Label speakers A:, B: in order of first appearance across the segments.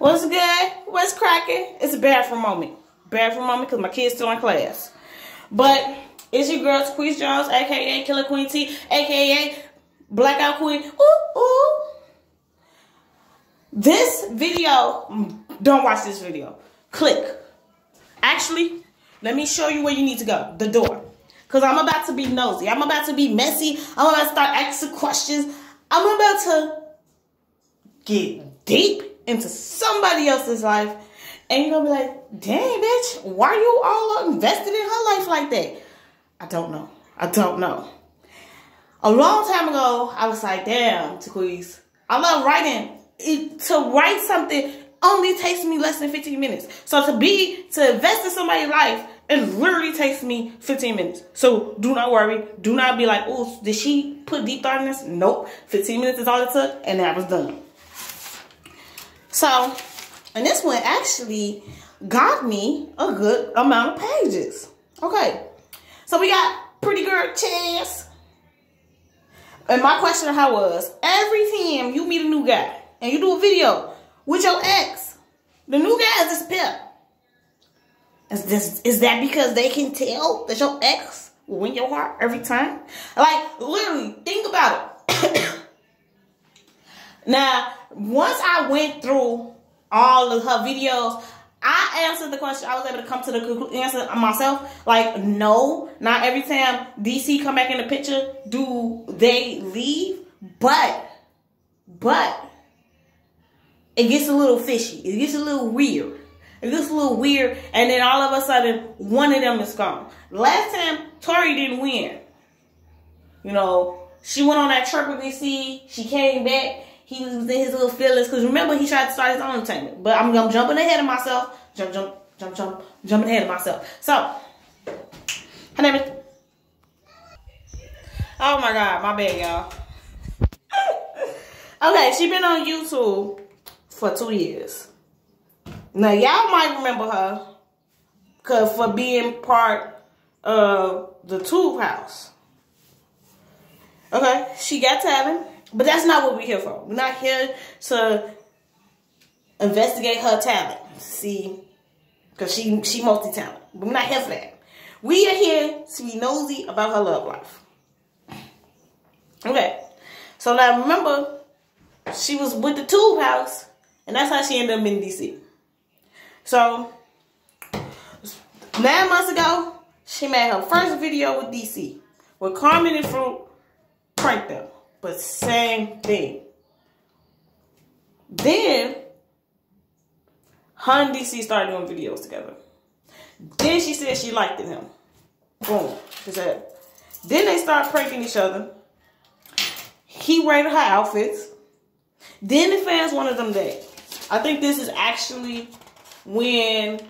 A: What's good? What's cracking? It's a bathroom moment. Bathroom moment because my kid's still in class. But it's your girl, Taquise Jones, aka Killer Queen T, aka Blackout Queen. Ooh, ooh. This video, don't watch this video. Click. Actually, let me show you where you need to go. The door. Because I'm about to be nosy. I'm about to be messy. I'm about to start asking questions. I'm about to get deep into somebody else's life. And you're to be like, dang, bitch, why are you all invested in her life like that? I don't know. I don't know. A long time ago, I was like, damn, Taquise, I love writing. It, to write something only takes me less than 15 minutes. So to be, to invest in somebody's life, it literally takes me 15 minutes. So do not worry. Do not be like, oh, did she put deep thought in this? Nope. 15 minutes is all it took, and that was done. So, and this one actually got me a good amount of pages. Okay. So we got Pretty Girl Chaz. And my question to her was, every time you meet a new guy and you do a video with your ex, the new guy is this pimp. Is this is that because they can tell that your ex will win your heart every time? Like literally, think about it. now, once I went through all of her videos, I answered the question. I was able to come to the answer myself. Like, no, not every time DC come back in the picture do they leave, but, but it gets a little fishy. It gets a little weird. It looks a little weird, and then all of a sudden, one of them is gone. Last time, Tori didn't win. You know, she went on that trip with DC. She came back. He was in his little feelings. Because remember, he tried to start his own entertainment. But I'm, I'm jumping ahead of myself. Jump, jump, jump, jump. Jumping ahead of myself. So, her name is... Oh my God, my bad, y'all. okay, she been on YouTube for two years. Now y'all might remember her cause for being part of the Tube House. Okay, she got talent, but that's not what we're here for. We're not here to investigate her talent. See, cause she she multi talent. We're not here for that. We are here to be nosy about her love life. Okay, so now remember, she was with the Tube House, and that's how she ended up in DC. So, nine months ago, she made her first video with DC. With Carmen and Fruit, pranked them. But same thing. Then, her and DC started doing videos together. Then she said she liked him. Boom. Said. Then they start pranking each other. He rated her outfits. Then the fans wanted them dead. I think this is actually when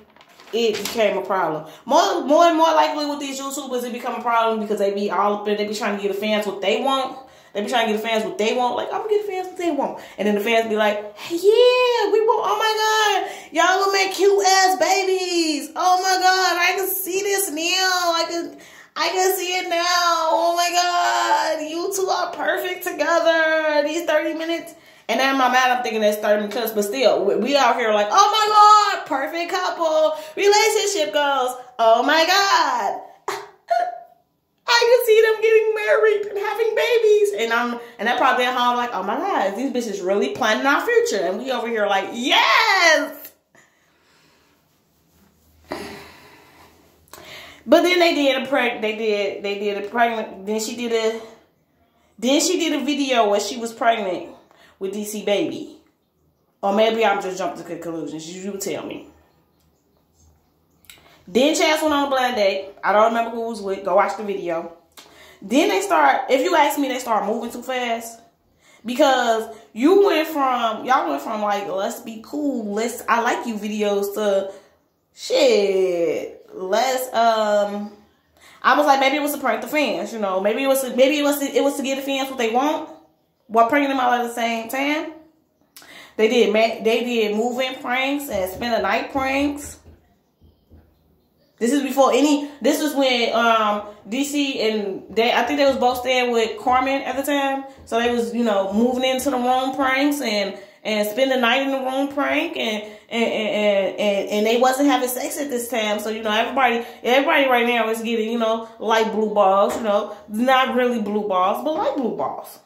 A: it became a problem. More, more and more likely with these YouTubers, it become a problem because they be all up there. They be trying to give the fans what they want. They be trying to give the fans what they want. Like, I'm gonna give the fans what they want. And then the fans be like, hey, yeah, we want, oh my God, y'all gonna make cute ass babies. Oh my God, I can see this now. I can, I can see it now. Oh my God, you two are perfect together. These 30 minutes. And then in my mind, I'm thinking that's 30 minutes, but still, we out here like, oh my God, perfect couple, relationship goals. Oh my God. I can see them getting married and having babies. And I'm and that probably at home like, oh my God, these bitches really planning our future. And we over here like, yes. But then they did a prank. They did they did a pregnant. Then she did a then she did a video where she was pregnant with DC Baby. Or maybe I'm just jumping to conclusions. You tell me. Then Chaz went on a blind date. I don't remember who was with. Go watch the video. Then they start, if you ask me, they start moving too fast. Because you went from, y'all went from like, let's be cool, let's, I like you videos to, shit, let's, um, I was like, maybe it was to prank the fans, you know. Maybe it was, to, maybe it was, to, it was to give the fans what they want while pranking them all at the same time. They did they did moving pranks and spend the night pranks. This is before any. This was when um, DC and they. I think they was both staying with Carmen at the time. So they was you know moving into the room pranks and and spend the night in the room prank and and, and and and they wasn't having sex at this time. So you know everybody everybody right now is getting you know light blue balls. You know not really blue balls, but light blue balls.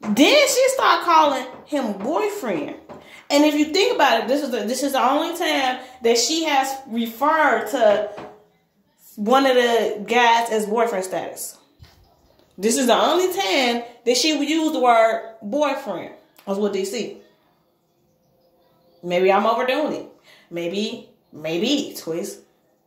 A: Then she started calling him boyfriend. And if you think about it, this is the, this is the only time that she has referred to one of the guys as boyfriend status. This is the only time that she would use the word boyfriend. That's what they see. Maybe I'm overdoing it. Maybe, maybe twist.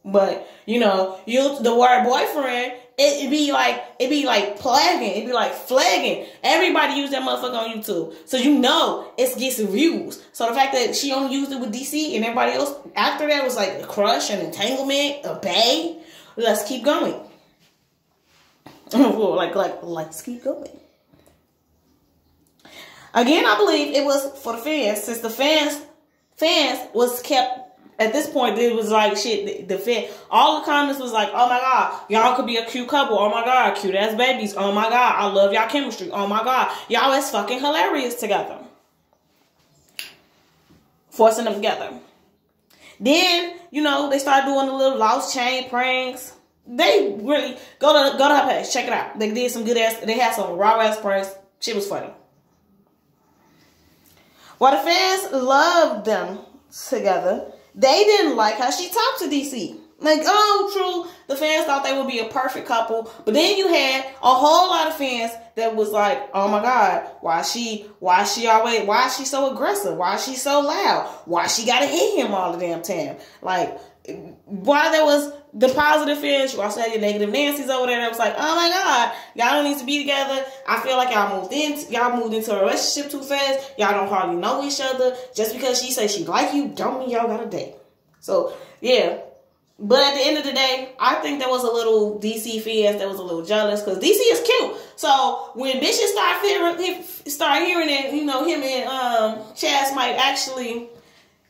A: But you know, you the word boyfriend, it, would be like it be like plaguing, it'd be like flagging. Everybody use that motherfucker on YouTube, so you know it gets views. So the fact that she only used it with DC and everybody else after that was like a crush, an entanglement, a bay. Let's keep going. like like let's keep going. Again, I believe it was for the fans, since the fans fans was kept at this point, it was like shit. The, fit, all the comments was like, "Oh my god, y'all could be a cute couple. Oh my god, cute ass babies. Oh my god, I love y'all chemistry. Oh my god, y'all is fucking hilarious together." Forcing them together. Then you know they started doing the little lost chain pranks. They really go to go to her page, check it out. They did some good ass. They had some raw ass pranks. She was funny. While the fans loved them together, they didn't like how she talked to DC. Like, oh, true. The fans thought they would be a perfect couple, but then you had a whole lot of fans that was like, oh my god, why she, why she always, why she so aggressive? Why she so loud? Why she gotta hit him all the damn time? Like, why there was the positive fans, you also had your negative Nancy's over there that was like, oh my god, y'all don't need to be together. I feel like y'all moved in, y'all moved into a relationship too fast. Y'all don't hardly know each other. Just because she says she like you, don't mean y'all got a date. So yeah, but at the end of the day, I think that was a little DC fans that was a little jealous because DC is cute. So when bitches start hearing, start hearing it, you know, him and um, Chaz might actually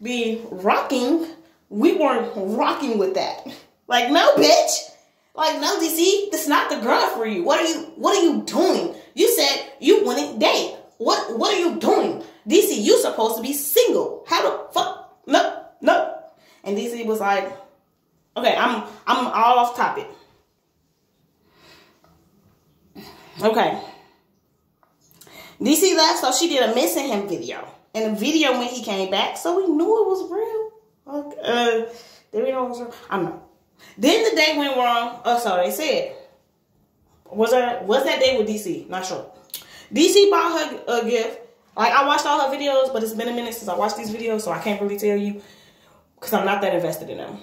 A: be rocking. We weren't rocking with that. Like, no, bitch. Like, no, DC, that's not the girl for you. What are you what are you doing? You said you wouldn't date. What what are you doing? DC, you supposed to be single. How the fuck? No, no. And DC was like, okay, I'm I'm all off topic. Okay. DC left, so she did a missing him video. And the video when he came back, so we knew it was real. Okay. Uh, did we know it was real? I don't know. Then the day went wrong. Oh, so they said. Was that was that day with DC? Not sure. DC bought her a gift. Like I watched all her videos, but it's been a minute since I watched these videos, so I can't really tell you because I'm not that invested in them.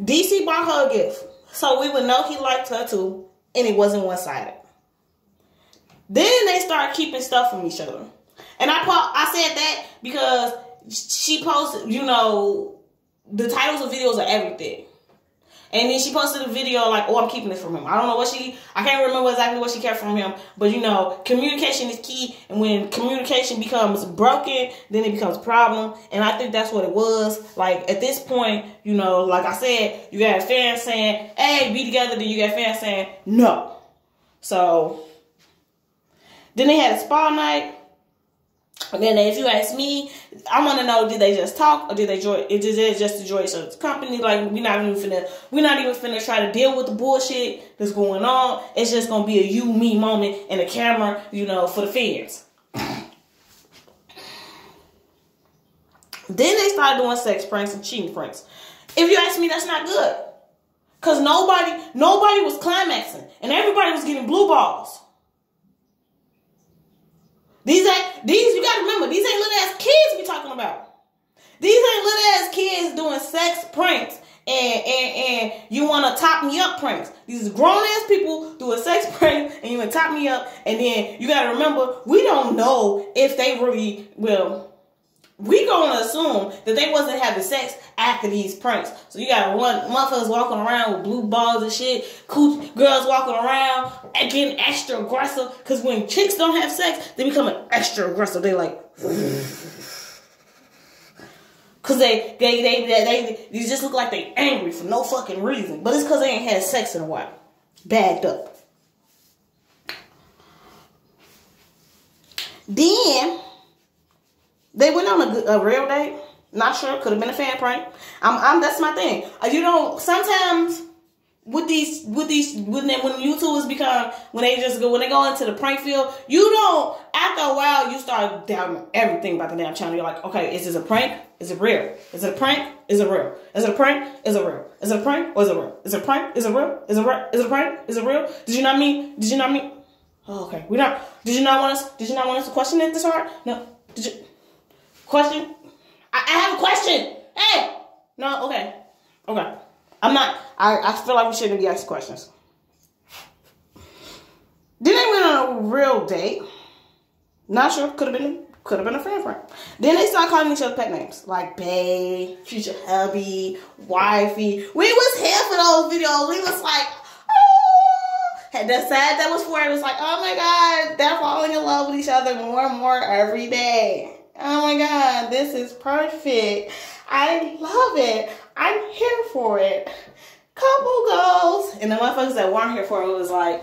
A: DC bought her a gift, so we would know he liked her too, and it wasn't one sided. Then they start keeping stuff from each other, and I I said that because she posted, you know, the titles of videos are everything. And then she posted a video like, oh, I'm keeping this from him. I don't know what she, I can't remember exactly what she kept from him. But you know, communication is key. And when communication becomes broken, then it becomes a problem. And I think that's what it was. Like at this point, you know, like I said, you got fans saying, hey, be together. Then you got fans saying, no. So then they had a spa night. Again, if you ask me, I want to know: did they just talk, or did they enjoy? Did they just enjoy each other's company? Like we're not even finna, we're not even finna try to deal with the bullshit that's going on. It's just gonna be a you me moment and a camera, you know, for the fans. then they started doing sex pranks and cheating pranks. If you ask me, that's not good, cause nobody, nobody was climaxing, and everybody was getting blue balls. These ain't these you gotta remember, these ain't little ass kids we talking about. These ain't little ass kids doing sex pranks and and, and you wanna top me up pranks. These grown ass people doing sex pranks and you wanna top me up and then you gotta remember we don't know if they really will we gonna assume that they wasn't having sex after these pranks. So you got one motherfuckers walking around with blue balls and shit, cooch girls walking around and getting extra aggressive. Cause when chicks don't have sex, they become an extra aggressive. They like Cause they they, they they they they just look like they angry for no fucking reason. But it's cause they ain't had sex in a while. Bagged up. Then they went on a, a real date. Not sure. Could have been a fan prank. I'm, I'm. That's my thing. Uh, you know, sometimes with these with these with when they, when YouTubers become when they just go when they go into the prank field, you don't after a while you start doubting everything about the damn channel. You're like, okay, is this a prank? Is it real? Is it a prank? Is it real? Is it a prank? Is it real? Is it a prank or is it real? Is it a prank? Is it real? Is it real? Is it a prank? Is it real? Did you not mean? Did you not mean? Oh, okay. We not. Did you not want us? Did you not want us to question it this hard? No. Did you question? I, I have a question. Hey. No. Okay. Okay. I'm not. I, I feel like we shouldn't be asking questions. Then they went on a real date. Not sure. Could have been. Could have been a friend friend. Then they start calling each other pet names like Bae, future hubby, wifey. We was here for those videos. We was like, ah. oh. And the sad that was for it was like, oh my god, they're falling in love with each other more and more every day. Oh my god, this is perfect. I love it. I'm here for it. Couple goals. And the motherfuckers that weren't here for it was like,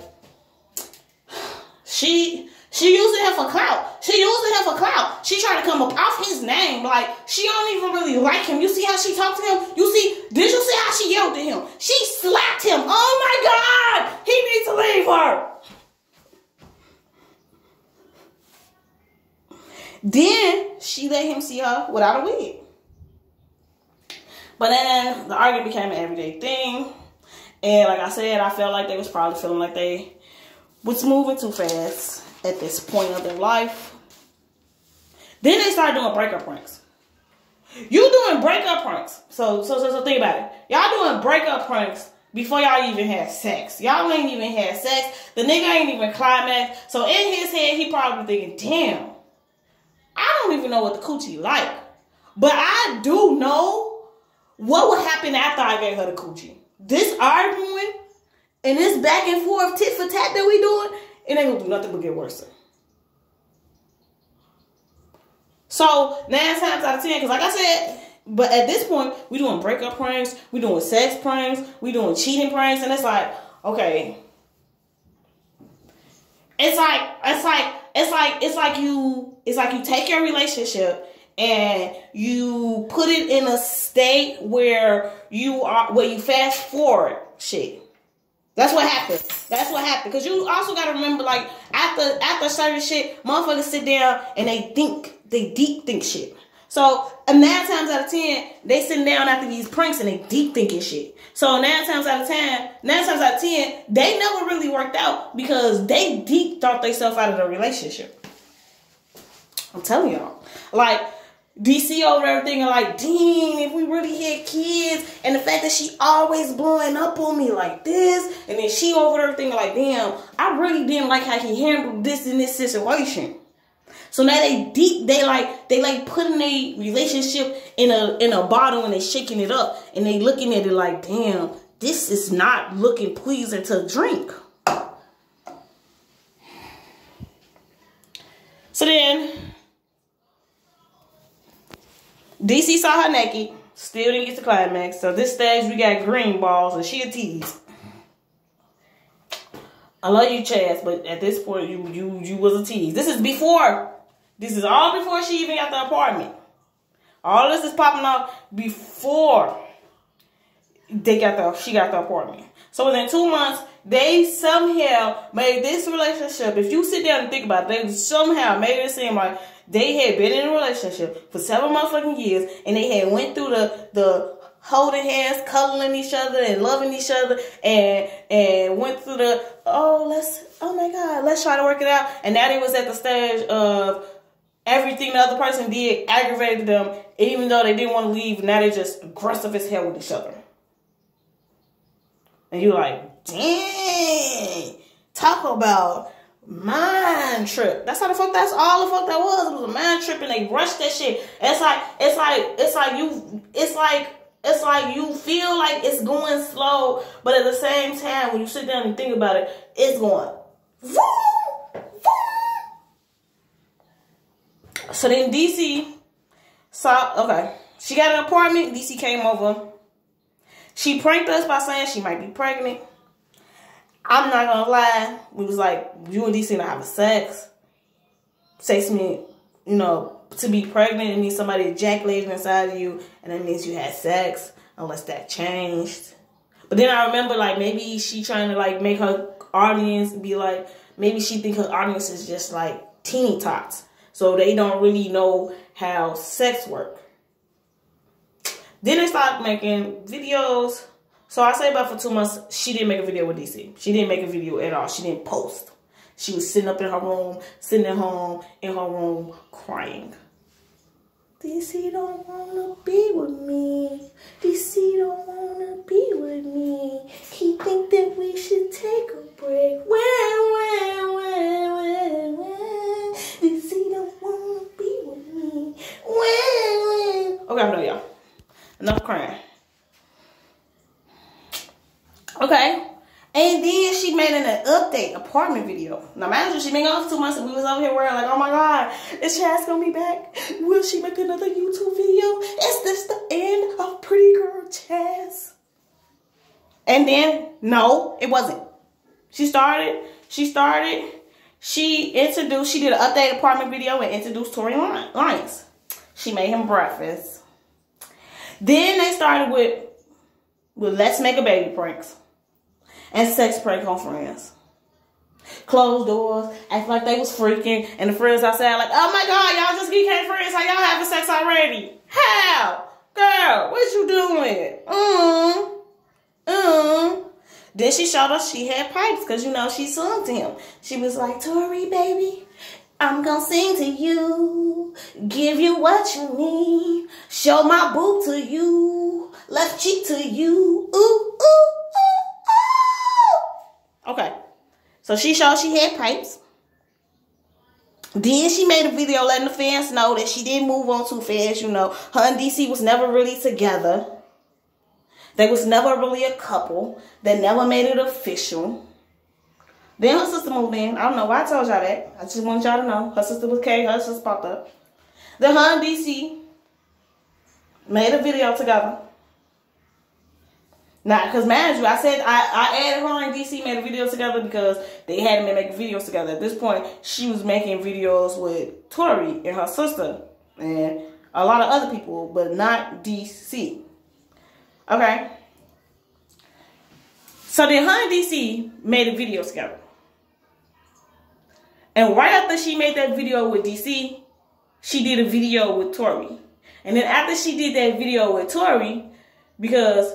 A: she she using him for clout. She using him for clout. She trying to come up off his name. Like, she don't even really like him. You see how she talked to him? You see, did you see how she yelled at him? She slapped him. Oh my God! He needs to leave her. Then she let him see her without a wig. But then the argument became an everyday thing. And like I said, I felt like they was probably feeling like they was moving too fast at this point of their life. Then they started doing breakup pranks. You doing breakup pranks. So so so so think about it. Y'all doing breakup pranks before y'all even had sex. Y'all ain't even had sex. The nigga ain't even climax. So in his head, he probably thinking, damn, I don't even know what the coochie like. But I do know what would happen after I gave her the coochie? This arguing and this back and forth tit for tat that we doing, it ain't gonna do nothing but get worse. So nine times out of ten, because like I said, but at this point, we doing breakup pranks, we doing sex pranks, we doing cheating pranks, and it's like, okay. It's like it's like it's like it's like you it's like you take your relationship and you put it in a state where you are where you fast forward shit. That's what happened. That's what happened. Cause you also gotta remember, like after after certain shit, motherfuckers sit down and they think they deep think shit. So nine times out of ten, they sitting down after these pranks and they deep thinking shit. So nine times out of ten, nine times out of ten, they never really worked out because they deep thought themselves out of the relationship. I'm telling y'all. Like DC over everything and like, dang, if we really had kids, and the fact that she always blowing up on me like this, and then she over everything like, damn, I really didn't like how he handled this in this situation. So now they deep, they like, they like putting a relationship in a in a bottle and they shaking it up, and they looking at it like, damn, this is not looking pleasing to drink. So then DC saw her naked, still didn't get to climax. So this stage we got green balls and she a tease. I love you, Chaz, but at this point you you you was a tease. This is before. This is all before she even got the apartment. All this is popping up before they got the she got the apartment. So within two months, they somehow made this relationship. If you sit down and think about it, they somehow made it seem like they had been in a relationship for several motherfucking years, and they had went through the the holding hands, cuddling each other, and loving each other, and and went through the oh let's oh my god let's try to work it out, and now they was at the stage of everything the other person did aggravated them, even though they didn't want to leave. Now they're just aggressive as hell with each other, and you're like, dang, talk about mind trip. That's how the fuck. That's all the fuck that was. It was a mind trip, and they rushed that shit. It's like it's like it's like you. It's like it's like you feel like it's going slow, but at the same time, when you sit down and think about it, it's going. So then DC saw. Okay, she got an apartment. DC came over. She pranked us by saying she might be pregnant. I'm not gonna lie. We was like, you and DC not having sex. sex means, you know, to be pregnant, it means somebody ejaculated inside of you, and it means you had sex, unless that changed. But then I remember, like, maybe she trying to, like, make her audience be like, maybe she think her audience is just, like, teeny tots. So they don't really know how sex work. Then they started making videos. So I say about for two months, she didn't make a video with DC. She didn't make a video at all. She didn't post. She was sitting up in her room, sitting at home in her room, crying. DC don't wanna be with me. DC don't wanna be with me. He think that we should take a break. When, when, when, when, when. DC don't wanna be with me. When, when. Okay, I'm done, y'all. Enough crying. Okay. And then she made an update apartment video. Now, imagine she been gone for two months and we was over here worrying like, oh my God, is Chaz gonna be back? Will she make another YouTube video? Is this the end of Pretty Girl Chaz? And then, no, it wasn't. She started, she started, she introduced, she did an update apartment video and introduced Tory Lanez. She made him breakfast. Then they started with, with Let's Make a Baby pranks and sex prank on friends. Closed doors, act like they was freaking, and the friends outside like, oh my god, y'all just became friends. How y'all having sex already? How? Girl, what you doing? Mm. Mm. Then she showed us she had pipes because you know she sung to him. She was like, Tory, baby, I'm gonna sing to you, give you what you need, show my boob to you, left cheek to you. Ooh, ooh, ooh. Okay. So she showed she had pipes. Then she made a video letting the fans know that she didn't move on too fast. You know, her and DC was never really together. They was never really a couple. They never made it official. Then her sister moved in. I don't know why I told y'all that. I just want y'all to know. Her sister was K. Her sister popped up. Then her and DC made a video together. Now, because mind you, I said I, I added her and DC made a video together because they hadn't been making videos together. At this point, she was making videos with Tori and her sister and a lot of other people, but not DC. Okay. So then her and DC made a video together. And right after she made that video with DC, she did a video with Tori. And then after she did that video with Tori, because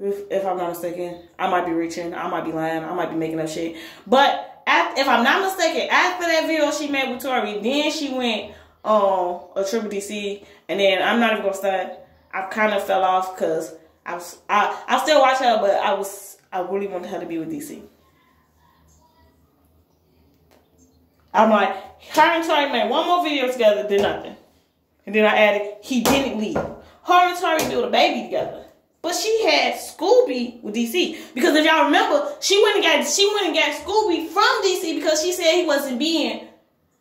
A: if, if I'm not mistaken. I might be reaching. I might be lying. I might be making up shit. But if I'm not mistaken, after that video she made with Tori, then she went on a Triple DC. And then I'm not even to start. I kind of fell off because I was I, I still watch her, but I was I really wanted her to be with DC. I'm like, her and Tori made one more video together, did nothing. And then I added, he didn't leave. Her and Tori built a baby together. But she had Scooby with DC. Because if y'all remember, she went and got she went and got Scooby from DC because she said he wasn't being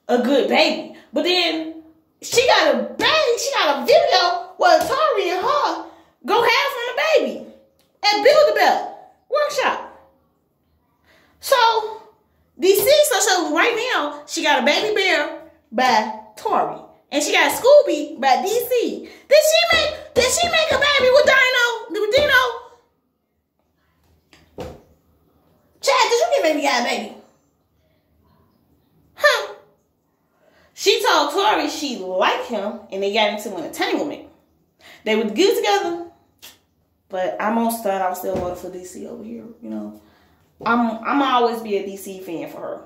A: a good baby. But then she got a baby, she got a video where Tori and her go half on the baby at Build a Bear workshop. So DC, so, right now, she got a baby bear by Tori. And she got Scooby by DC. Did she make did she make a baby with Dino? With Dino? Chad, did you get baby got a baby? Huh? She told Tori she liked him and they got into an entanglement. They would get together, but I'm on stud. I was still voting for DC over here, you know. I'm I'm always be a DC fan for her.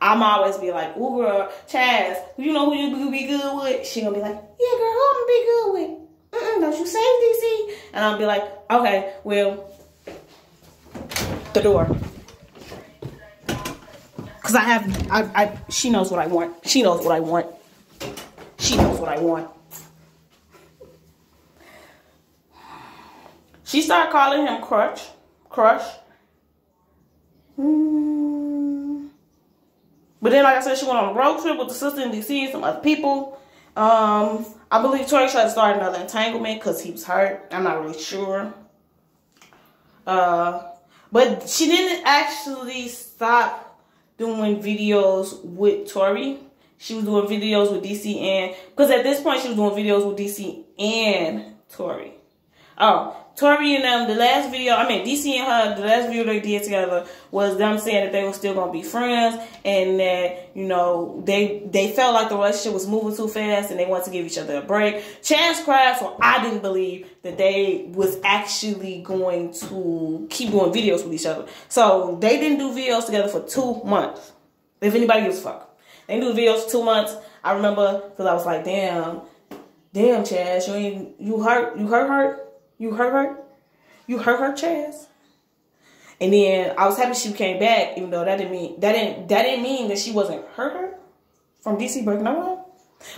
A: I'm always be like, ooh girl, Chaz, you know who you be good with? She gonna be like, yeah girl, who I'm be good with? Mm-mm, don't you say DC? And I'll be like, okay, well, the door. Cause I have, I, I, she knows what I want. She knows what I want. She knows what I want. She started calling him Crush, Crush. Mm. But then, like I said, she went on a road trip with the sister in DC and some other people. Um, I believe Tori tried to start another entanglement because he was hurt. I'm not really sure. Uh, but she didn't actually stop doing videos with Tori. she was doing videos with DC and because at this point she was doing videos with DC and Tory. Oh, Tory and them, the last video, I mean, DC and her, the last video they did together was them saying that they were still gonna be friends and that, you know, they they felt like the relationship was moving too fast and they wanted to give each other a break. Chaz cried, so I didn't believe that they was actually going to keep doing videos with each other. So they didn't do videos together for two months. If anybody gives a fuck. They didn't do videos for two months. I remember because I was like, damn, damn, Chaz, you ain't, you hurt, you hurt, hurt. You hurt her? You hurt her, Chaz? And then I was happy she came back, even though that didn't mean that didn't that didn't mean that she wasn't hurt her from DC up.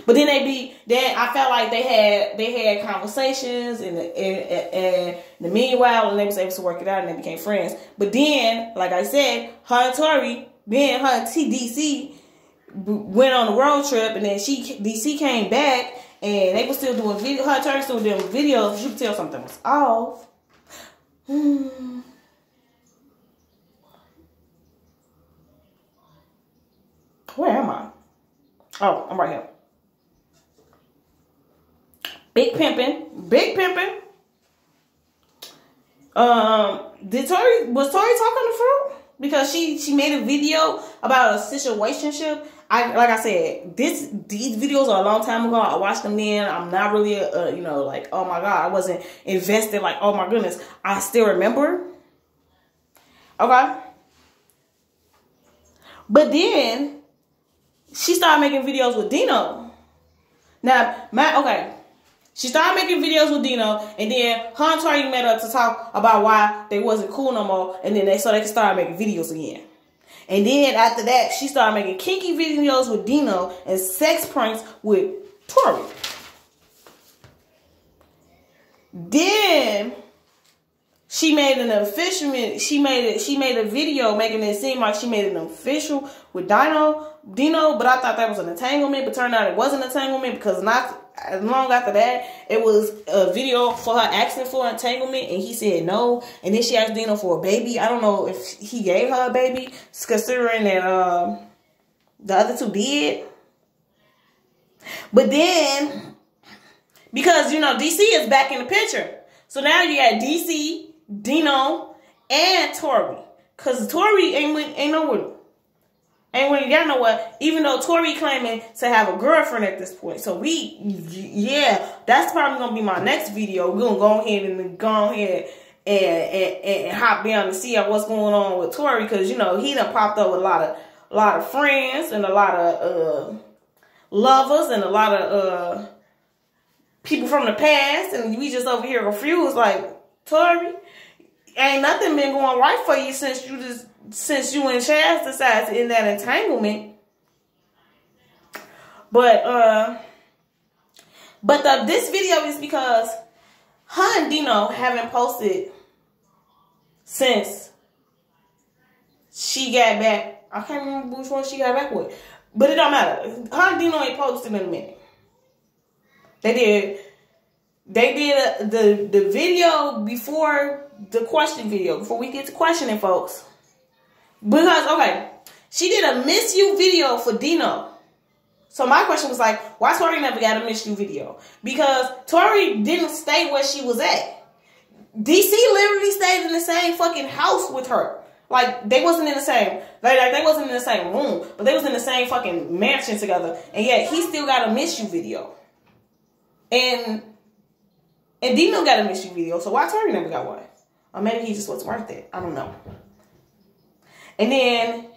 A: But then they be then I felt like they had they had conversations and and, and the meanwhile and they was able to work it out and they became friends. But then, like I said, her and Tory, then her TDC went on a road trip and then she DC came back and they were still doing video. Her attorney still doing videos. You could tell something was off. Hmm. Where am I? Oh, I'm right here. Big pimping. Big pimping. Um, did Tory was Tory talking the fruit? Because she she made a video about a situationship I like I said, this these videos are a long time ago. I watched them then. I'm not really, uh, you know, like oh my god, I wasn't invested. Like oh my goodness, I still remember. Okay, but then she started making videos with Dino. Now, my okay, she started making videos with Dino, and then her and Tori met up to talk about why they wasn't cool no more, and then they so they could start making videos again. And then after that, she started making kinky videos with Dino and sex pranks with Tori. Then she made an official she made it she made a video making it seem like she made an official with Dino Dino, but I thought that was an entanglement, but turned out it wasn't an entanglement because not long after that, it was a video for her asking for entanglement, and he said no. And then she asked Dino for a baby. I don't know if he gave her a baby, considering that um, the other two did. But then, because you know DC is back in the picture, so now you got DC, Dino, and Tori. Cause Tori ain't ain't nowhere and when y'all know what, even though Tori claiming to have a girlfriend at this point, so we, yeah, that's probably gonna be my next video. We're gonna go ahead and go ahead and, and, and hop down and see what's going on with Tori, because you know he done popped up with a lot of, a lot of friends and a lot of uh, lovers and a lot of uh, people from the past, and we just over here confused like Tori, ain't nothing been going right for you since you just since you and Chaz decided to end that entanglement. But uh but the this video is because her and Dino haven't posted since she got back. I can't remember which one she got back with. But it don't matter. Her and Dino ain't posted in a minute. They did they did a, the the video before the question video, before we get to questioning folks. Because, okay, she did a miss you video for Dino. So my question was like, why Tori never got a miss you video? Because Tori didn't stay where she was at. DC literally stayed in the same fucking house with her. Like they wasn't in the same, like, like they wasn't in the same room, but they was in the same fucking mansion together. And yet he still got a miss you video. And and Dino got a miss you video. So why Tori never got one? Or maybe he just wasn't worth it. I don't know. And then,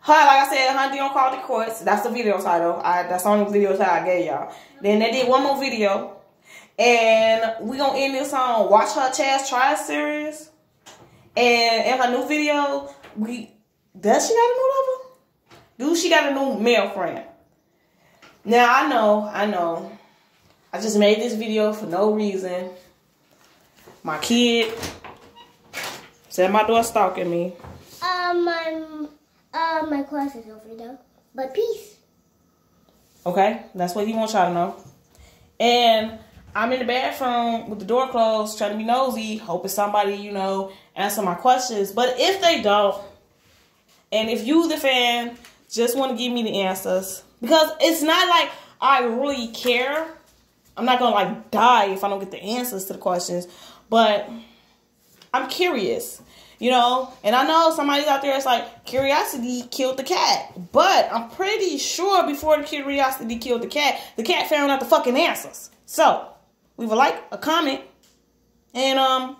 A: her, like I said, Hunt Dion called the courts. That's the video title. I, that's the only video title I gave y'all. Then they did one more video. And we gonna end this on Watch Her Chaz Try series. And in her new video, we does she got a new lover? Do she got a new male friend? Now I know, I know. I just made this video for no reason. My kid Said my door stalking me.
B: Uh, my, uh, my class is over though. But peace.
A: Okay, that's what he wants y'all to know. And I'm in the bathroom with the door closed, trying to be nosy, hoping somebody, you know, answer my questions. But if they don't, and if you, the fan, just want to give me the answers because it's not like I really care. I'm not gonna like die if I don't get the answers to the questions, but I'm curious, you know. And I know somebody's out there that's like curiosity killed the cat, but I'm pretty sure before the curiosity killed the cat, the cat found out the fucking answers. So leave a like, a comment, and um,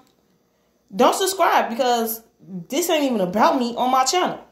A: don't subscribe because this ain't even about me on my channel.